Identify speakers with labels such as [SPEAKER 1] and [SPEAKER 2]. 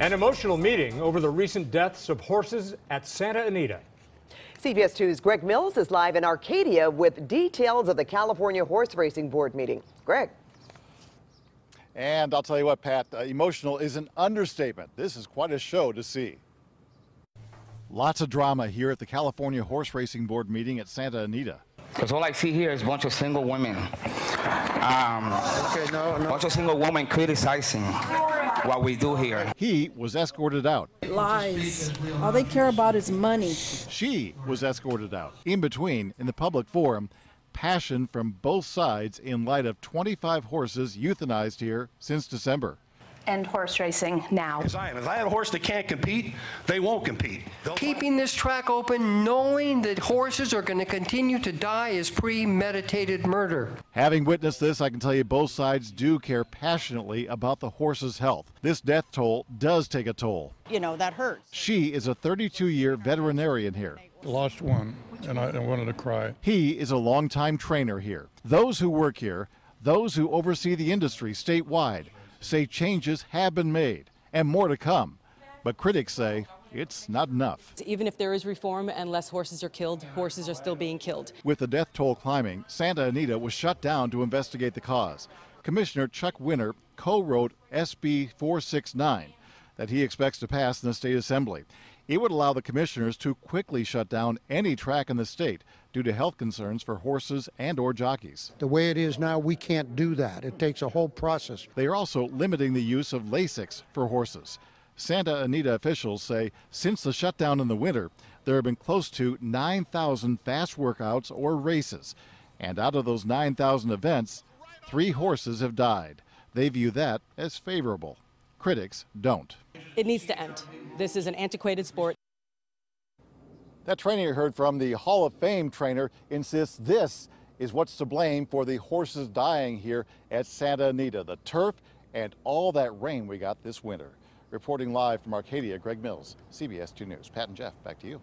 [SPEAKER 1] An emotional meeting over the recent deaths of horses at Santa Anita.
[SPEAKER 2] CBS 2's Greg Mills is live in Arcadia with details of the California Horse Racing Board meeting. Greg.
[SPEAKER 3] And I'll tell you what, Pat, uh, emotional is an understatement. This is quite a show to see. Lots of drama here at the California Horse Racing Board meeting at Santa Anita.
[SPEAKER 4] Because all I see here is a bunch of single women. Um,
[SPEAKER 5] Okay, no, no.
[SPEAKER 4] bunch of single women criticizing what we do here.
[SPEAKER 3] He was escorted out.
[SPEAKER 6] lies. All they care about is money.
[SPEAKER 3] She was escorted out. In between, in the public forum, passion from both sides in light of 25 horses euthanized here since December.
[SPEAKER 7] end horse racing now.
[SPEAKER 8] As I am. If I have a horse that can't compete, they won't compete. They'll
[SPEAKER 5] Keeping this track open, knowing that horses are going to continue to die, is premeditated murder.
[SPEAKER 3] Having witnessed this, I can tell you both sides do care passionately about the horse's health. This death toll does take a toll.
[SPEAKER 6] You know, that hurts.
[SPEAKER 3] She is a 32 year veterinarian here.
[SPEAKER 9] lost one, and I, I wanted to cry.
[SPEAKER 3] He is a longtime trainer here. Those who work here, those who oversee the industry statewide, say changes have been made and more to come. But critics say it's not enough.
[SPEAKER 10] Even if there is reform and less horses are killed, horses are still being killed.
[SPEAKER 3] With the death toll climbing, Santa Anita was shut down to investigate the cause. Commissioner Chuck Winner co wrote SB 469 that he expects to pass in the state assembly. It would allow the commissioners to quickly shut down any track in the state due to health concerns for horses and or jockeys.
[SPEAKER 11] The way it is now, we can't do that. It takes a whole process.
[SPEAKER 3] They are also limiting the use of Lasix for horses. Santa Anita officials say since the shutdown in the winter, there have been close to 9,000 fast workouts or races. And out of those 9,000 events, three horses have died. They view that as favorable. Critics don't.
[SPEAKER 10] It needs to end. This is an antiquated sport.
[SPEAKER 3] That trainer you heard from, the Hall of Fame trainer, insists this is what's to blame for the horses dying here at Santa Anita the turf and all that rain we got this winter. Reporting live from Arcadia, Greg Mills, CBS 2 News. Pat and Jeff, back to you.